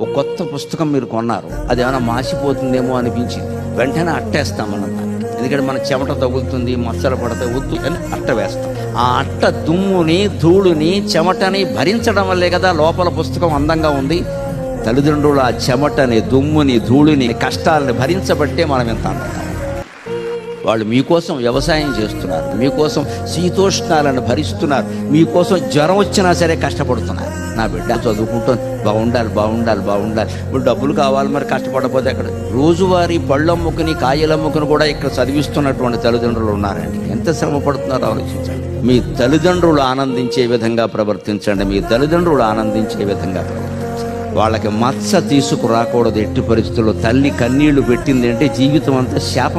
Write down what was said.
ఒక కొత్త పుస్తకం మీరు కొన్నారు. అది ఏమైనా మాసిపోతుందేమో అనిపించింది వెంటనే అట్టేస్తాం మనం. ఎందుకంటే మన చెమట తగులుతుంది మచ్చలు పడతాయి వద్దు అని అట్ట వేస్తాం. ఆ అట్ట దుమ్ముని ధూళుని చెమటని భరించడం వల్లే కదా లోపల పుస్తకం అందంగా ఉంది. తల్లిదండ్రులు ఆ చెమటని దుమ్ముని ధూళిని కష్టాలని భరించబట్టే మనం ఎంత అందంగా వాళ్ళు మీకోసం వ్యవసాయం చేస్తున్నారు మీకోసం శీతోష్ణాలను భరిస్తున్నారు మీకోసం జ్వరం వచ్చినా సరే కష్టపడుతున్నారు. నా బిడ్డ చదువుకుంటుంది బాగుండాలి బాగుండాలి బాగుండాలి. ఇప్పుడు డబ్బులు కావాలి మరి కష్టపడకపోతే అక్కడ రోజువారీ పళ్ళమ్ముకుని కాయలమ్ముకుని కూడా ఇక్కడ చదివిస్తున్నటువంటి తల్లిదండ్రులు ఉన్నారండి. ఎంత శ్రమ పడుతున్నారో ఆలోచించండి. మీ తల్లిదండ్రులు ఆనందించే విధంగా ప్రవర్తించండి. మీ తల్లిదండ్రులు ఆనందించే విధంగా వాళ్ళకి మత్స తీసుకురాకూడదు ఎట్టి పరిస్థితుల్లో. తల్లి కన్నీళ్ళు పెట్టింది అంటే జీవితం అంతా శాపం.